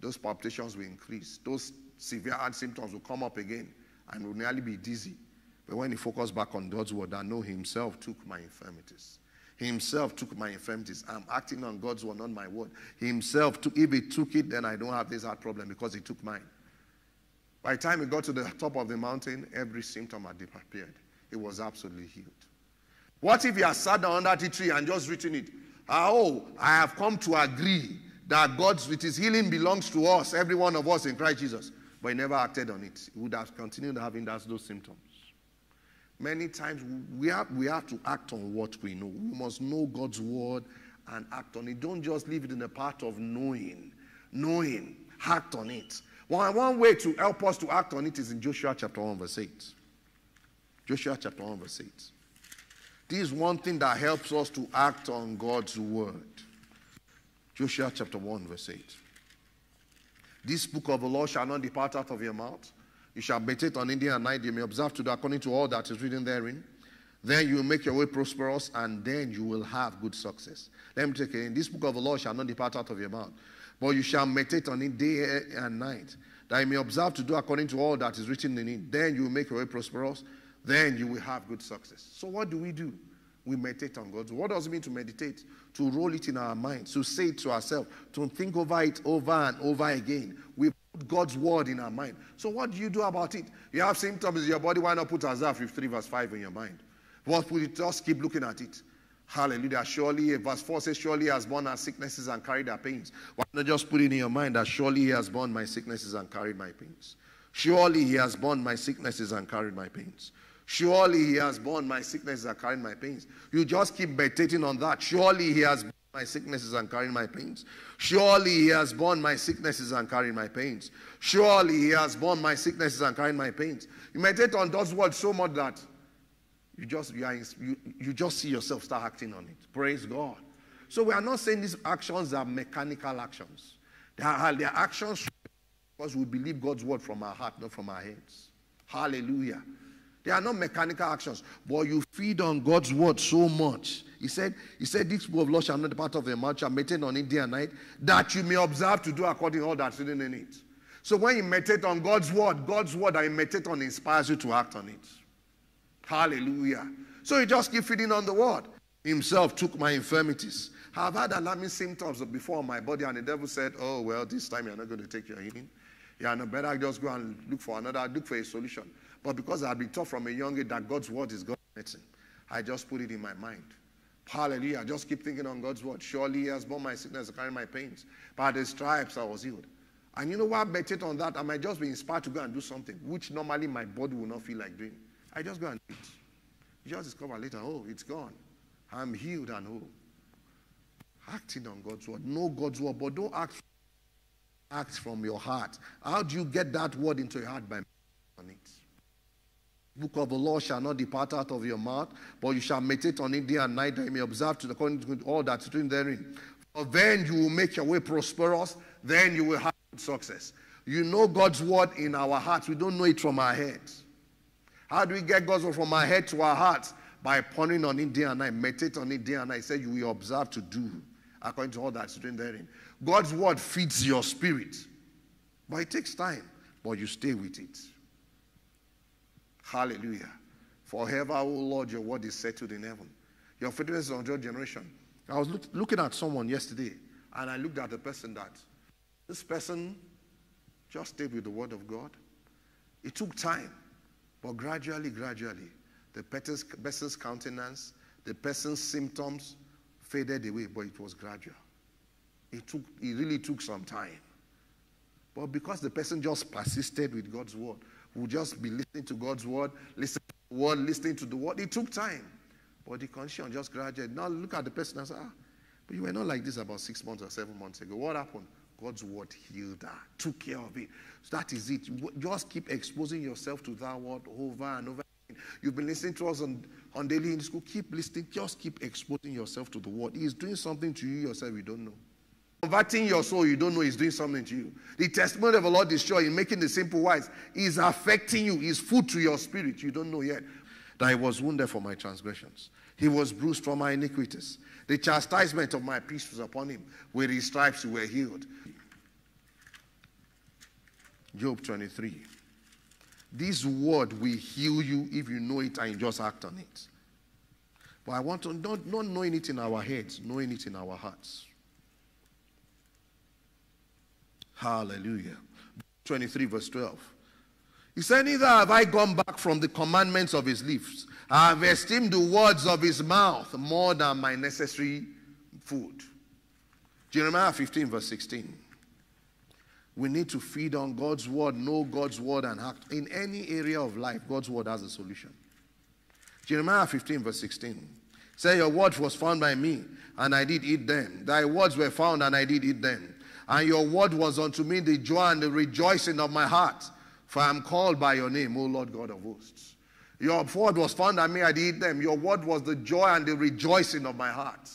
those palpitations will increase. Those severe heart symptoms will come up again and will nearly be dizzy. But when he focused back on God's word, I know himself took my infirmities. He himself took my infirmities. I'm acting on God's word, not my word. He himself took, if he took it, then I don't have this heart problem because he took mine. By the time he got to the top of the mountain, every symptom had disappeared. He was absolutely healed. What if he had sat down under the tree and just written it? Ah, oh, I have come to agree that God's with his healing belongs to us, every one of us in Christ Jesus. But he never acted on it. He would have continued having those symptoms. Many times we have, we have to act on what we know. We must know God's word and act on it. Don't just leave it in the part of knowing. Knowing, act on it. One, one way to help us to act on it is in Joshua chapter 1, verse 8. Joshua chapter 1, verse 8. This is one thing that helps us to act on God's word. Joshua chapter 1, verse 8. This book of the law shall not depart out of your mouth. You shall meditate on it day and night. You may observe to do according to all that is written therein. Then you will make your way prosperous, and then you will have good success. Let me take it in. This book of the law shall not depart out of your mouth but you shall meditate on it day and night, that you may observe to do according to all that is written in it. Then you will make your way prosperous. Then you will have good success. So, what do we do? We meditate on God's What does it mean to meditate? To roll it in our minds, to say it to ourselves, to think over it over and over again. We put God's word in our mind. So, what do you do about it? You have symptoms in your body. Why not put Isaiah 53, verse 5 in your mind? What will it? Just keep looking at it. Hallelujah. Surely, verse 4 says, Surely he has borne our sicknesses and carried our pains. Why not just put it in your mind that surely he has borne my sicknesses and carried my pains? Surely he has borne my sicknesses and carried my pains. Surely he has borne my sicknesses and carried my pains. You just keep meditating on that. Surely he has borne my sicknesses and carried my pains. Surely he has borne my sicknesses and carried my pains. Surely he has borne my sicknesses and carried my pains. You meditate on God's word so much that you just, you, are, you, you just see yourself start acting on it. Praise God. So we are not saying these actions are mechanical actions. They are, they are actions because we believe God's word from our heart, not from our heads. Hallelujah. They are not mechanical actions, but you feed on God's word so much. He said, He said, This book of law shall not depart of your mouth, shall meditate on it day and night, that you may observe to do according to all that's written in it. So when you meditate on God's word, God's word that you meditate on inspires you to act on it. Hallelujah. So he just keep feeding on the word. Himself took my infirmities. I've had alarming symptoms before on my body, and the devil said, Oh, well, this time you're not going to take your healing. Yeah, no better just go and look for another, look for a solution. But because I've been taught from a young age that God's word is God's medicine, I just put it in my mind. Hallelujah. I just keep thinking on God's word. Surely he has borne my sickness and carried my pains. By the stripes I was healed. And you know what? I meditate on that. I might just be inspired to go and do something, which normally my body will not feel like doing. I just go and eat. You just discover later, oh, it's gone. I'm healed and whole. Acting on God's word. Know God's word, but don't act, act from your heart. How do you get that word into your heart? By on it. Book of the law shall not depart out of your mouth, but you shall meditate on it day and night, that you may observe to according to all that is written therein. For then you will make your way prosperous, then you will have success. You know God's word in our hearts. We don't know it from our heads. How do we get God's word from our head to our hearts? By pondering on it day and night, meditate on it day and night. Say you will observe to do according to all that's written therein. God's word feeds your spirit. But it takes time, but you stay with it. Hallelujah. Forever, O Lord, your word is settled in heaven. Your faithfulness is on your generation. I was look, looking at someone yesterday, and I looked at the person that this person just stayed with the word of God. It took time, but gradually, gradually, the person's countenance, the person's symptoms faded away, but it was gradual. It took it really took some time. But because the person just persisted with God's word, would just be listening to God's word, listening to the word, listening to the word, it took time. But the condition just graduated. Now look at the person and say, ah, but you were not like this about six months or seven months ago. What happened? God's word healed her, took care of it. So that is it. Just keep exposing yourself to that word over and over. again. You've been listening to us on, on daily in school. Keep listening. Just keep exposing yourself to the word. He's doing something to you yourself you don't know. Converting your soul, you don't know he's doing something to you. The testimony of the Lord is sure in making the simple wise is affecting you, is food to your spirit. You don't know yet. That he was wounded for my transgressions. He was bruised for my iniquities. The chastisement of my peace was upon him. With his stripes were healed. Job 23. This word will heal you if you know it and just act on it. But I want to not, not knowing it in our heads, knowing it in our hearts. Hallelujah. 23, verse 12. He said, Neither have I gone back from the commandments of his lips. I have esteemed the words of his mouth more than my necessary food. Jeremiah 15, verse 16. We need to feed on God's word, know God's word, and act. In any area of life, God's word has a solution. Jeremiah 15, verse 16. Say, Your word was found by me, and I did eat them. Thy words were found, and I did eat them. And your word was unto me the joy and the rejoicing of my heart. For I am called by your name, O Lord God of hosts. Your word was found by me, I did eat them. Your word was the joy and the rejoicing of my heart.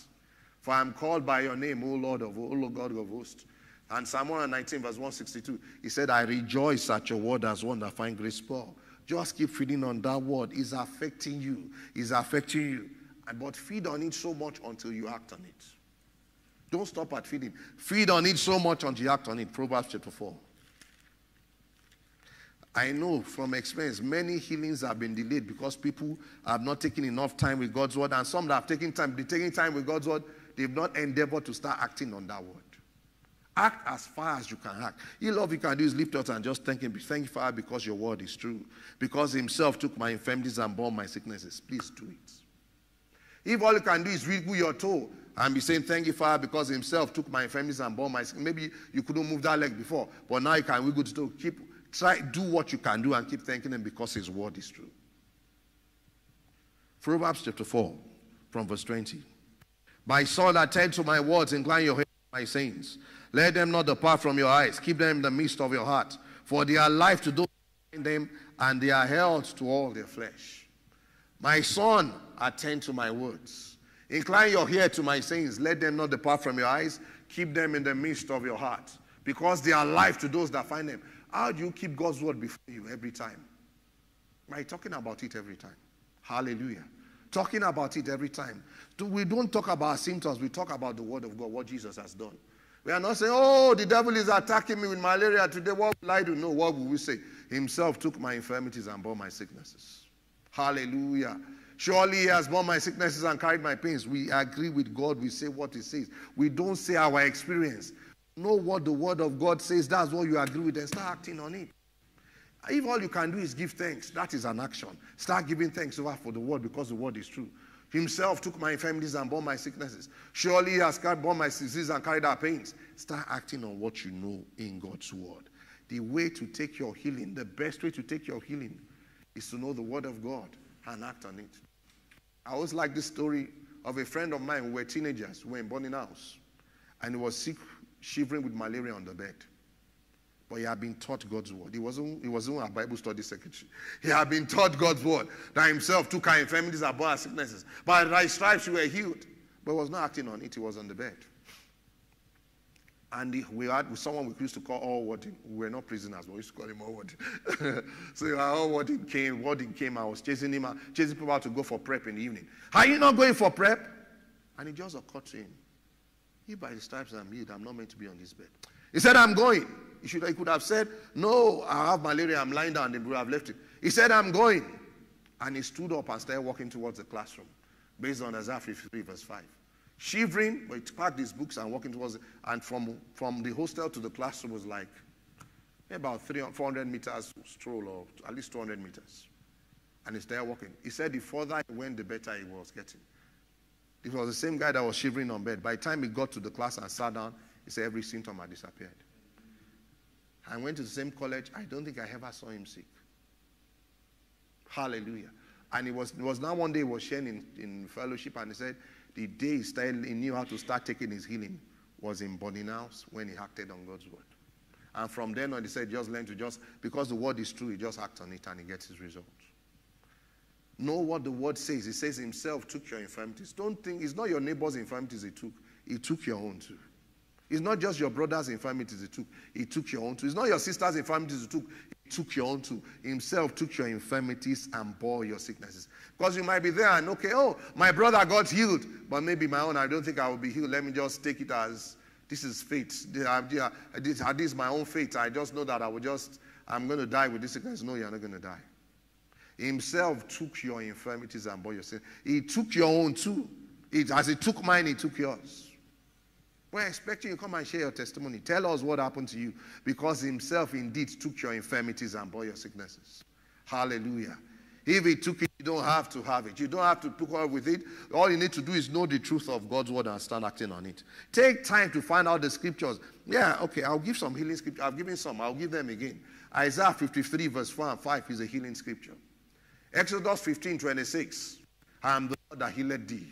For I am called by your name, O Lord of O Lord God of hosts. And Psalm 119, verse 162, he said, I rejoice at your word as one that find grace poor. Just keep feeding on that word. It's affecting you. It's affecting you. But feed on it so much until you act on it. Don't stop at feeding. Feed on it so much until you act on it. Proverbs chapter 4. I know from experience many healings have been delayed because people have not taken enough time with God's word, and some that have taken time, they taking time with God's word, they've not endeavored to start acting on that word. Act as far as you can act. All you can do is lift up and just thank Him. Thank you, ah, Father, because your word is true. Because Himself took my infirmities and bore my sicknesses. Please do it. If all you can do is wiggle your toe and be saying, Thank you, Father, because Himself took my infirmities and bore my sicknesses. Maybe you couldn't move that leg before, but now you can wiggle the toe. Keep, try, do what you can do and keep thanking Him because His word is true. Proverbs chapter 4, from verse 20. My son, attend to my words, incline your head to my sayings. Let them not depart from your eyes. Keep them in the midst of your heart. For they are life to those in them, and they are health to all their flesh. My son, attend to my words. Incline your ear to my sayings. Let them not depart from your eyes. Keep them in the midst of your heart. Because they are life to those that find them. How do you keep God's word before you every time? By talking about it every time. Hallelujah. Talking about it every time. We don't talk about symptoms, we talk about the word of God, what Jesus has done. We are not saying, oh, the devil is attacking me with malaria today. What will I do? No, what will we say? Himself took my infirmities and bore my sicknesses. Hallelujah. Surely he has borne my sicknesses and carried my pains. We agree with God. We say what he says. We don't say our experience. Know what the word of God says. That's what you agree with and start acting on it. If all you can do is give thanks, that is an action. Start giving thanks over for the word because the word is true. Himself took my infirmities and bore my sicknesses. Surely he has carried, borne my diseases and carried our pains. Start acting on what you know in God's word. The way to take your healing, the best way to take your healing is to know the word of God and act on it. I always like this story of a friend of mine. We were teenagers. We were in Boarding House. And he was sick, shivering with malaria on the bed. But he had been taught God's word. He wasn't, he wasn't a Bible study secretary. He had been taught God's word. That himself took our infirmities and bore our sicknesses. By his stripes we were healed. But he was not acting on it. He was on the bed. And we had someone we used to call all Warden. We were not prisoners, but we used to call him all Warden. so all Warden came, Warden came. I was chasing him, chasing people out to go for prep in the evening. Are you not going for prep? And it just occurred to him. If by the stripes I'm healed, I'm not meant to be on this bed. He said, I'm going. He, should, he could have said, No, I have malaria, I'm lying down, they would have left it. He said, I'm going. And he stood up and started walking towards the classroom based on Isaiah 53, verse 5 shivering, but he packed his books and walking towards. And from, from the hostel to the classroom was like about 300, 400 meters stroll or at least 200 meters. And he started walking. He said the further he went, the better he was getting. It was the same guy that was shivering on bed. By the time he got to the class and sat down, he said every symptom had disappeared. I went to the same college. I don't think I ever saw him sick. Hallelujah. And it was, it was now one day he was sharing in, in fellowship and he said, the day he, started, he knew how to start taking his healing was in boarding house when he acted on God's word. And from then on, he said, just learn to just, because the word is true, he just act on it and he gets his results. Know what the word says. He says himself took your infirmities. Don't think it's not your neighbor's infirmities he took. He took your own too. It's not just your brother's infirmities he took. He took your own too. It's not your sister's infirmities he took he took your own too. Himself took your infirmities and bore your sicknesses. Because you might be there and okay, oh, my brother got healed, but maybe my own, I don't think I will be healed. Let me just take it as this is fate. This, uh, uh, uh, this is my own fate. I just know that I will just, I'm going to die with this sickness. No, you're not going to die. Himself took your infirmities and bore your sin. He took your own too. It, as he took mine, he took yours. We're expecting you to come and share your testimony. Tell us what happened to you because himself indeed took your infirmities and bore your sicknesses. Hallelujah. If he took it, you don't have to have it. You don't have to put up with it. All you need to do is know the truth of God's word and start acting on it. Take time to find out the scriptures. Yeah, okay, I'll give some healing scripture. I've given some. I'll give them again. Isaiah 53, verse 4 and 5 is a healing scripture. Exodus 15, 26. I am the Lord that healed thee.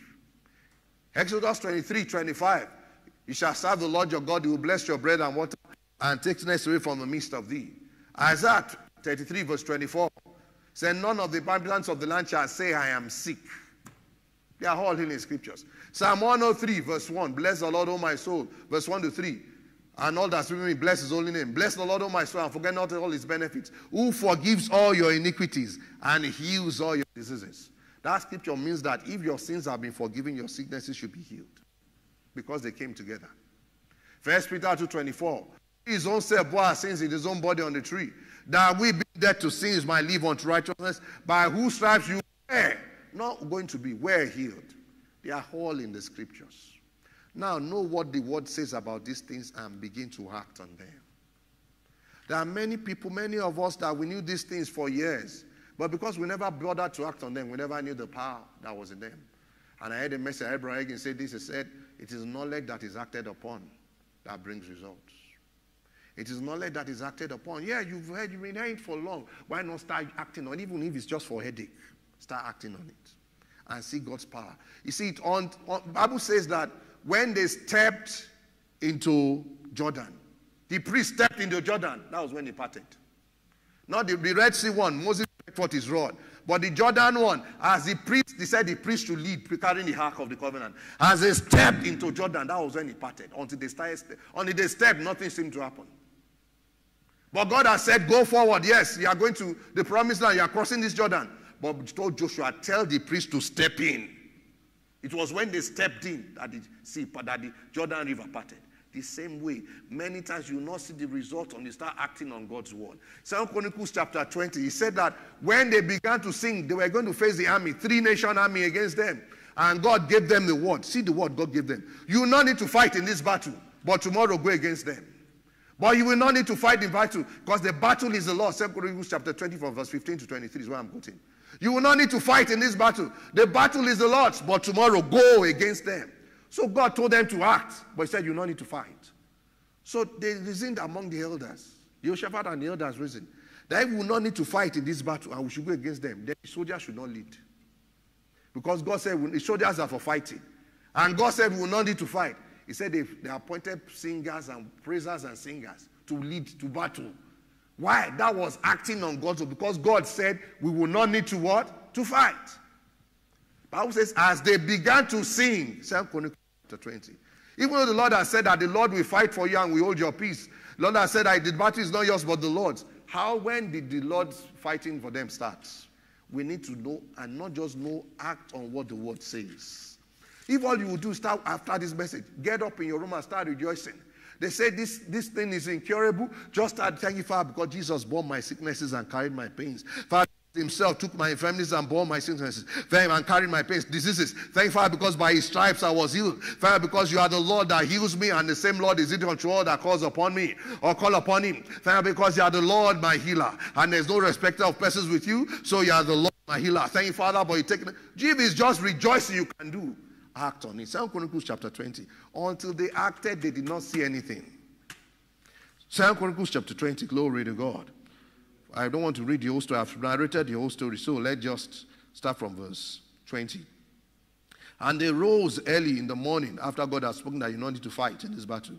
Exodus 23, 25. You shall serve the Lord your God. He will bless your bread and water and take sickness away from the midst of thee. Isaiah 33, verse 24 said, None of the inhabitants of the land shall say, I am sick. They are all healing scriptures. Psalm 103, verse 1 Bless the Lord, O my soul. Verse 1 to 3. And all that's within me, bless his holy name. Bless the Lord, O my soul, and forget not all his benefits. Who forgives all your iniquities and heals all your diseases. That scripture means that if your sins have been forgiven, your sicknesses should be healed because they came together. First Peter 2.24 His own self bore our sins in his own body on the tree, that we be dead to sins might live unto righteousness, by whose stripes you were not going to be, were healed. They are all in the scriptures. Now know what the word says about these things and begin to act on them. There are many people, many of us that we knew these things for years, but because we never bothered to act on them, we never knew the power that was in them. And I heard a message, Brother Hagin said this, he said, it is knowledge that is acted upon that brings results. It is knowledge that is acted upon. Yeah, you've heard, you've been hearing for long. Why not start acting on it? Even if it's just for headache, start acting on it and see God's power. You see, it on, on Bible says that when they stepped into Jordan, the priest stepped into Jordan. That was when he parted. Not the, the Red Sea one. Moses fought his rod. But the Jordan one, as the priest, they said the priest should lead, carrying the ark of the covenant. As they stepped into Jordan, that was when he parted. Until they started, until they stepped, nothing seemed to happen. But God has said, Go forward. Yes, you are going to the promised land, you are crossing this Jordan. But told Joshua, Tell the priest to step in. It was when they stepped in that the, sea, that the Jordan River parted the same way. Many times you will not see the result until you start acting on God's word. Second Chronicles chapter 20, he said that when they began to sing, they were going to face the army, three nation army against them. And God gave them the word. See the word God gave them. You will not need to fight in this battle, but tomorrow go against them. But you will not need to fight in battle because the battle is the Lord. Second Chronicles chapter 24, verse 15 to 23 is where I'm quoting. You will not need to fight in this battle. The battle is the Lord's, but tomorrow go against them. So God told them to act, but he said, You don't need to fight. So they reasoned among the elders. Jehoshaphat and the elders reasoned that we will not need to fight in this battle and we should go against them. Then the soldiers should not lead. Because God said the soldiers are for fighting. And God said we will not need to fight. He said they, they appointed singers and praisers and singers to lead to battle. Why? That was acting on God's will. Because God said we will not need to what? To fight. Bible says, as they began to sing, 2 Chronicles chapter 20. Even though the Lord has said that the Lord will fight for you and will hold your peace. The Lord has said that the battle is not yours but the Lord's. How, when did the Lord's fighting for them start? We need to know and not just know, act on what the word says. If all you will do is start after this message, get up in your room and start rejoicing. They say this, this thing is incurable. Just start thanking Father because Jesus bore my sicknesses and carried my pains. Father himself took my infirmities and bore my sicknesses. Thank and carried my pains, diseases. Thank Father because by his stripes I was healed. Father because you are the Lord that heals me and the same Lord is it unto all that calls upon me or call upon him. Thank because you are the Lord my healer and there's no respecter of persons with you. So you are the Lord my healer. Thank you Father but you taking it. Give is just rejoicing you can do. Act on it. Second Chronicles chapter 20. Until they acted, they did not see anything. Second Chronicles chapter 20. Glory to God. I don't want to read the whole story. I've narrated the whole story, so let's just start from verse 20. And they rose early in the morning after God had spoken that you don't need to fight in this battle,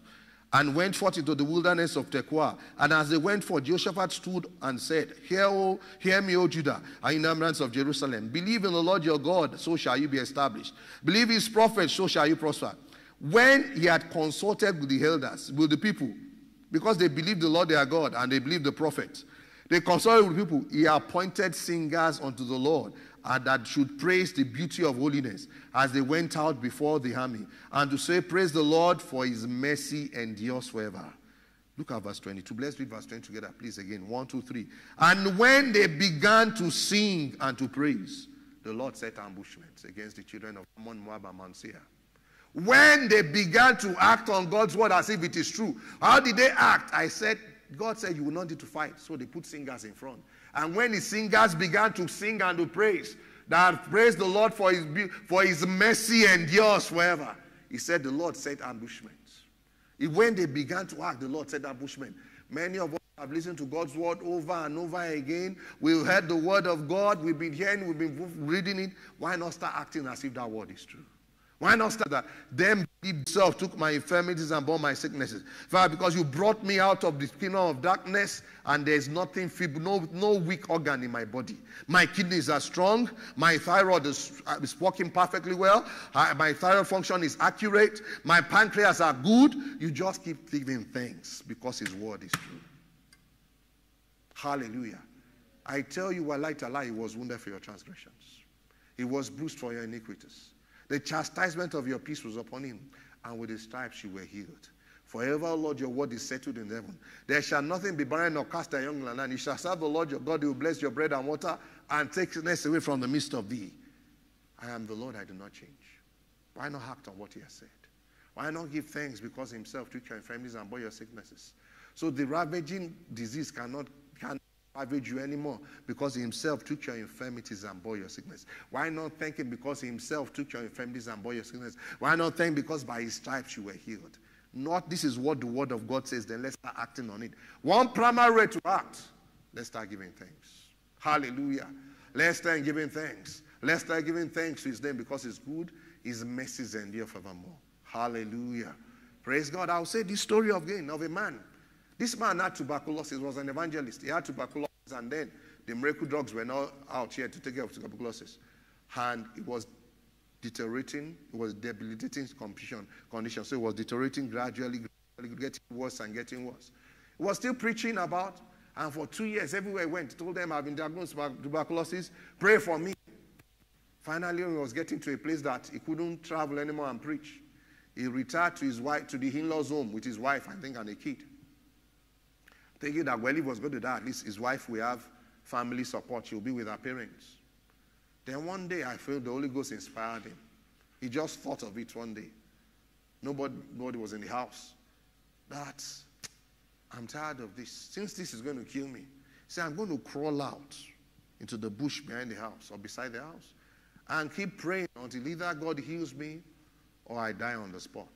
and went forth into the wilderness of Tekoa. And as they went forth, Jehoshaphat stood and said, Hear, o, hear me, O Judah, and inhabitants of Jerusalem. Believe in the Lord your God, so shall you be established. Believe his prophets, so shall you prosper. When he had consulted with the elders, with the people, because they believed the Lord their God and they believed the prophets, they consulted with people. He appointed singers unto the Lord and that should praise the beauty of holiness as they went out before the army and to say, Praise the Lord for his mercy and endures forever. Look at verse 22. Let's read verse 20 together, please. Again, one, two, three. And when they began to sing and to praise, the Lord set ambushments against the children of Ammon, Moab, and Mount Seir. When they began to act on God's word as if it is true, how did they act? I said, God said you will not need to fight. So they put singers in front. And when the singers began to sing and to praise, that praise the Lord for his, for his mercy endures forever. He said the Lord set ambushments. When they began to act, the Lord set ambushment. Many of us have listened to God's word over and over again. We've heard the word of God. We've been hearing, we've been reading it. Why not start acting as if that word is true? Why not start that? Then himself took my infirmities and bore my sicknesses. Father, because you brought me out of the kingdom of darkness and there's nothing feeble, no, no weak organ in my body. My kidneys are strong. My thyroid is, uh, is working perfectly well. my thyroid function is accurate. My pancreas are good. You just keep giving thanks because his word is true. Hallelujah. I tell you, I like to lie, he was wounded for your transgressions. He was bruised for your iniquities. The chastisement of your peace was upon him, and with his stripes you were healed. Forever, Lord, your word is settled in heaven. There shall nothing be barren or cast a young land. You shall serve the Lord your God, who will bless your bread and water and take sickness away from the midst of thee. I am the Lord, I do not change. Why not act on what he has said? Why not give thanks because himself took your infirmities and bore your sicknesses? So the ravaging disease cannot, ravage you anymore because he himself took your infirmities and bore your sickness. Why not thank him because he himself took your infirmities and bore your sickness? Why not thank because by his stripes you were healed? Not this is what the word of God says, then let's start acting on it. One primary way to act, let's start giving thanks. Hallelujah. Let's start giving thanks. Let's start giving thanks to his name because he's good, his mercies endure forevermore. Hallelujah. Praise God. I'll say this story again of a man this man had tuberculosis, was an evangelist. He had tuberculosis, and then the miracle drugs were not out here to take care of tuberculosis. And it was deteriorating, it was debilitating condition, condition. So it was deteriorating gradually, gradually, getting worse and getting worse. He was still preaching about, and for two years, everywhere he went, told them, I've been diagnosed with tuberculosis, pray for me. Finally, he was getting to a place that he couldn't travel anymore and preach. He retired to his wife, to the in-laws home with his wife, I think, and a kid thinking that, well, he was going to die, at least his wife will have family support. She'll be with her parents. Then one day I feel the Holy Ghost inspired him. He just thought of it one day. Nobody, nobody was in the house. That I'm tired of this. Since this is going to kill me, say I'm going to crawl out into the bush behind the house or beside the house and keep praying until either God heals me or I die on the spot.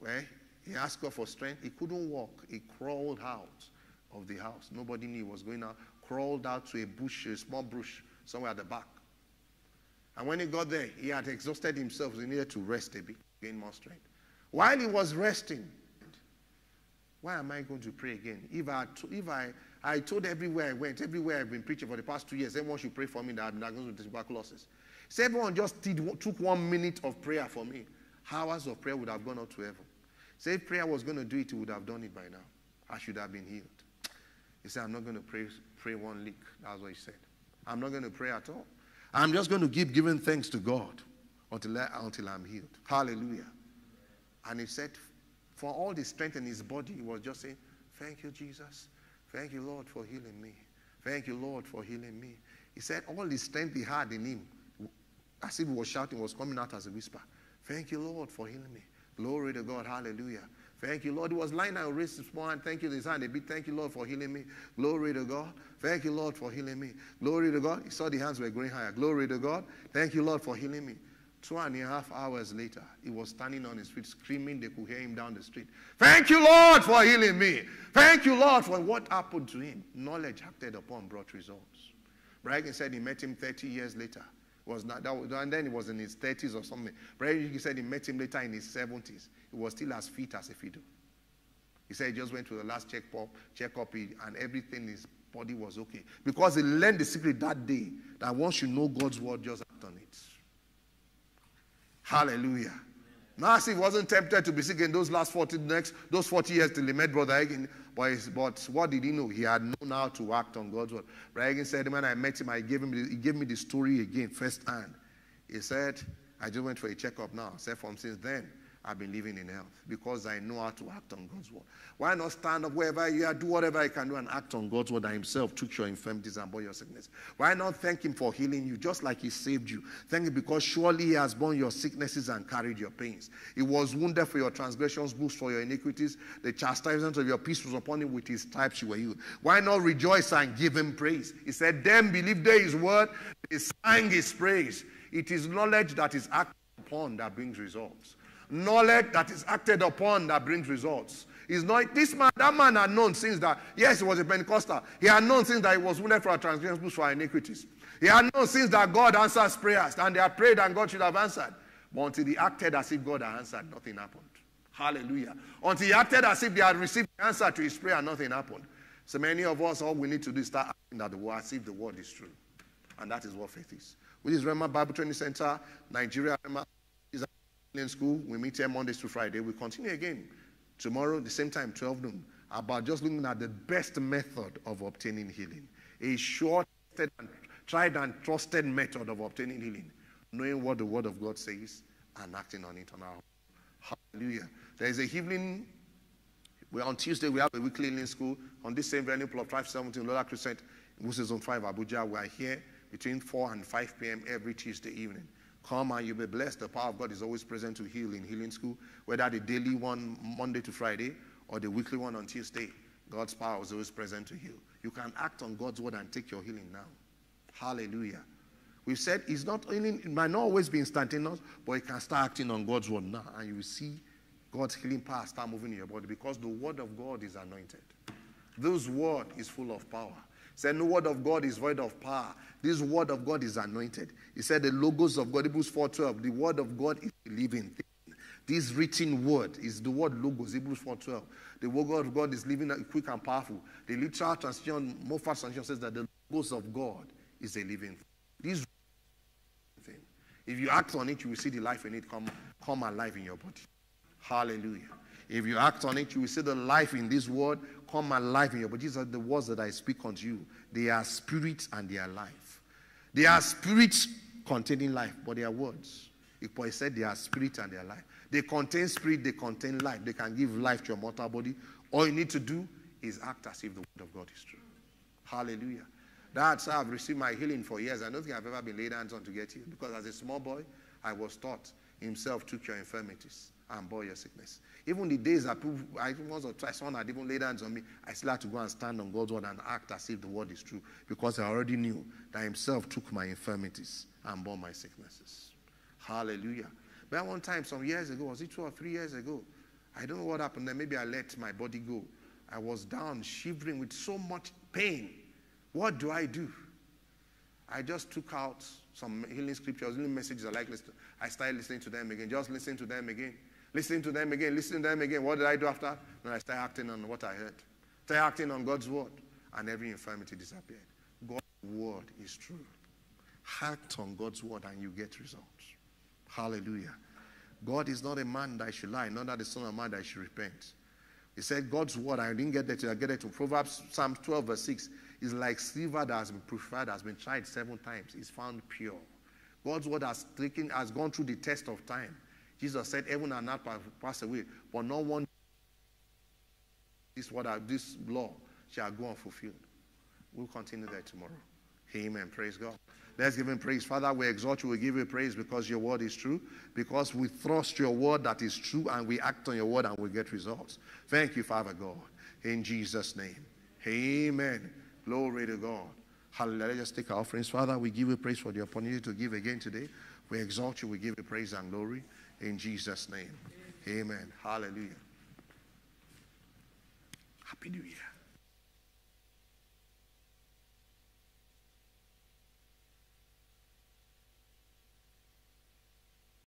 Well, he asked God for strength. He couldn't walk. He crawled out of the house. Nobody knew he was going out. Crawled out to a bush, a small bush, somewhere at the back. And when he got there, he had exhausted himself. he needed to rest a bit, gain more strength. While he was resting, why am I going to pray again? If I, if I, I told everywhere I went, everywhere I've been preaching for the past two years, everyone should pray for me that I'm diagnosed with tuberculosis. So everyone just did, took one minute of prayer for me. hours of prayer would have gone up to heaven. Say if prayer was going to do it, he would have done it by now. I should have been healed. He said, I'm not going to pray, pray one lick. That's what he said. I'm not going to pray at all. I'm just going to keep giving thanks to God until, until I'm healed. Hallelujah. And he said, for all the strength in his body, he was just saying, Thank you, Jesus. Thank you, Lord, for healing me. Thank you, Lord, for healing me. He said all the strength he had in him, as if he was shouting, was coming out as a whisper. Thank you, Lord, for healing me. Glory to God. Hallelujah. Thank you, Lord. It was lying raised his hand. Thank you, his hand. Thank you, Lord, for healing me. Glory to God. Thank you, Lord, for healing me. Glory to God. He saw the hands were growing higher. Glory to God. Thank you, Lord, for healing me. Two and a half hours later, he was standing on his feet, screaming. They could hear him down the street. Thank you, Lord, for healing me. Thank you, Lord, for what happened to him. Knowledge acted upon brought results. Brother Hagin said he met him 30 years later. Was not, that was, and then he was in his 30s or something. Brother Hagin said he met him later in his 70s. He was still as fit as a fiddle. He said he just went to the last check-up, check-up and everything, his body was okay. Because he learned the secret that day that once you know God's word, just act on it. Hallelujah. Now, he wasn't tempted to be sick in those last 40 next those 40 years till he met Brother Hagin. But, but what did he know? He had known how to act on God's word. Hagin said, when I met him, I gave him the, he gave me the story again, first hand. He said, I just went for a checkup now. Said, from since then, I've been living in health because I know how to act on God's word. Why not stand up wherever you are, do whatever you can do and act on God's word that Himself took your infirmities and bore your sickness? Why not thank Him for healing you just like He saved you? Thank Him because surely He has borne your sicknesses and carried your pains. He was wounded for your transgressions, bruised for your iniquities. The chastisement of your peace was upon Him. With His stripes you were healed. Why not rejoice and give Him praise? He said, Then believe there His word, He sang His praise. It is knowledge that is acted upon that brings results knowledge that is acted upon that brings results. Is not this man, that man had known since that, yes, he was a Pentecostal. He had known since that he was wounded for our transgressions, for our iniquities. He had known since that God answers prayers, and they had prayed and God should have answered. But until he acted as if God had answered, nothing happened. Hallelujah. Until he acted as if they had received the answer to his prayer, nothing happened. So many of us, all we need to do is start acting that the word, as if the word is true. And that is what faith is. Which is Rhema Bible Training Center, Nigeria, Rhema in school. We meet here Mondays to Friday. We continue again tomorrow, the same time, 12 noon, about just looking at the best method of obtaining healing. A short, and tried and trusted method of obtaining healing. Knowing what the Word of God says and acting on it on our Hallelujah. There is a healing. We're on Tuesday, we have a weekly healing school on this same venue, Plot 517, Lola Crescent, Wuse Zone 5, Abuja. We are here between 4 and 5 p.m. every Tuesday evening. Come and you'll be blessed. The power of God is always present to heal in healing school, whether the daily one Monday to Friday or the weekly one on Tuesday. God's power is always present to heal. You can act on God's word and take your healing now. Hallelujah. We've said it's not only it might not always be instantaneous, but you can start acting on God's word now, and you will see God's healing power start moving in your body because the word of God is anointed. This word is full of power. Said no word of God is void of power. This word of God is anointed. He said the logos of God, Hebrews 4.12, the word of God is a living thing. This written word is the word logos, Hebrews 4.12. The word of God is living, quick and powerful. The literal translation, Moffatt translation says that the logos of God is a living thing. This thing. If you act on it, you will see the life in it come, come alive in your body. Hallelujah. If you act on it, you will see the life in this word come alive in your body. These are the words that I speak unto you. They are spirit and they are life. They are spirits containing life, but they are words. He said they are spirit and they are life. They contain spirit, they contain life. They can give life to your mortal body. All you need to do is act as if the word of God is true. Hallelujah. That's how I've received my healing for years. I don't think I've ever been laid hands on to get healed because as a small boy, I was taught himself took your infirmities and bore your sickness. Even the days that people, I once or twice someone had even laid hands on me, I still had to go and stand on God's word and act as if the word is true because I already knew that Himself took my infirmities and bore my sicknesses. Hallelujah. But one time, some years ago, was it two or three years ago? I don't know what happened then. Maybe I let my body go. I was down, shivering with so much pain. What do I do? I just took out some healing scriptures, healing messages I like. I started listening to them again, just listening to them again. Listening to them again, listening to them again. What did I do after? Then I started acting on what I heard. Started acting on God's word. And every infirmity disappeared. God's word is true. Act on God's word and you get results. Hallelujah. God is not a man that should lie, nor that the son of man that I should repent. He said, God's word, I didn't get that I get it to Proverbs Psalm 12, verse 6, is like silver that has been purified, has been tried seven times, is found pure. God's word has taken, has gone through the test of time. Jesus said, Heaven and earth pass away, but no one this what this law shall go unfulfilled. We'll continue that tomorrow. Amen. Praise God. Let's give him praise. Father, we exalt you. We give you praise because your word is true. Because we trust your word that is true and we act on your word and we get results. Thank you, Father God. In Jesus' name. Amen. Glory to God. Hallelujah. Let's take our offerings. Father, we give you praise for the opportunity to give again today. We exalt you. We give you praise and glory. In Jesus' name. Amen. Hallelujah. Happy New Year.